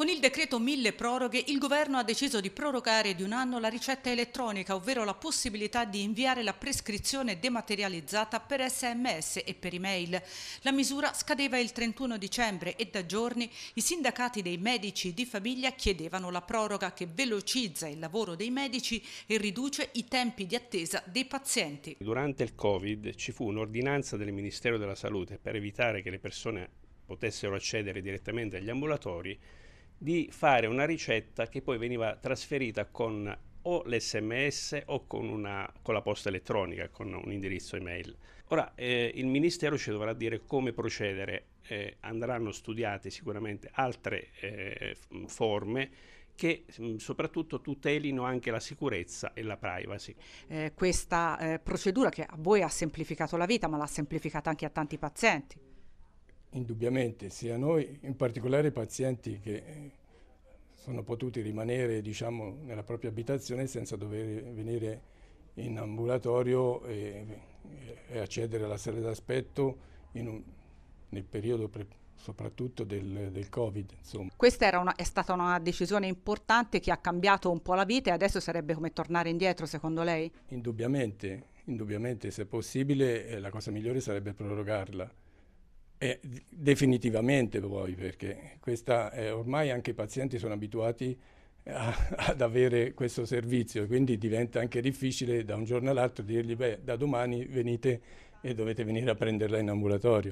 Con il decreto mille proroghe il governo ha deciso di prorogare di un anno la ricetta elettronica, ovvero la possibilità di inviare la prescrizione dematerializzata per sms e per email. La misura scadeva il 31 dicembre e da giorni i sindacati dei medici di famiglia chiedevano la proroga che velocizza il lavoro dei medici e riduce i tempi di attesa dei pazienti. Durante il Covid ci fu un'ordinanza del Ministero della Salute per evitare che le persone potessero accedere direttamente agli ambulatori di fare una ricetta che poi veniva trasferita con o l'SMS o con, una, con, la posta elettronica, con un indirizzo email. Ora eh, il Ministero ci dovrà dire come procedere, eh, andranno studiate sicuramente altre eh, forme che mh, soprattutto tutelino anche la sicurezza e la privacy. Eh, questa eh, procedura che a voi ha semplificato la vita ma l'ha semplificata anche a tanti pazienti. Indubbiamente, sia noi, in particolare i pazienti che eh, sono potuti rimanere diciamo, nella propria abitazione senza dover venire in ambulatorio e, e accedere alla sala d'aspetto nel periodo pre, soprattutto del, del Covid. Insomma. Questa una, è stata una decisione importante che ha cambiato un po' la vita e adesso sarebbe come tornare indietro secondo lei? Indubbiamente, indubbiamente se possibile eh, la cosa migliore sarebbe prorogarla e definitivamente poi, perché questa, eh, ormai anche i pazienti sono abituati a, ad avere questo servizio, quindi diventa anche difficile da un giorno all'altro dirgli, beh, da domani venite e dovete venire a prenderla in ambulatorio.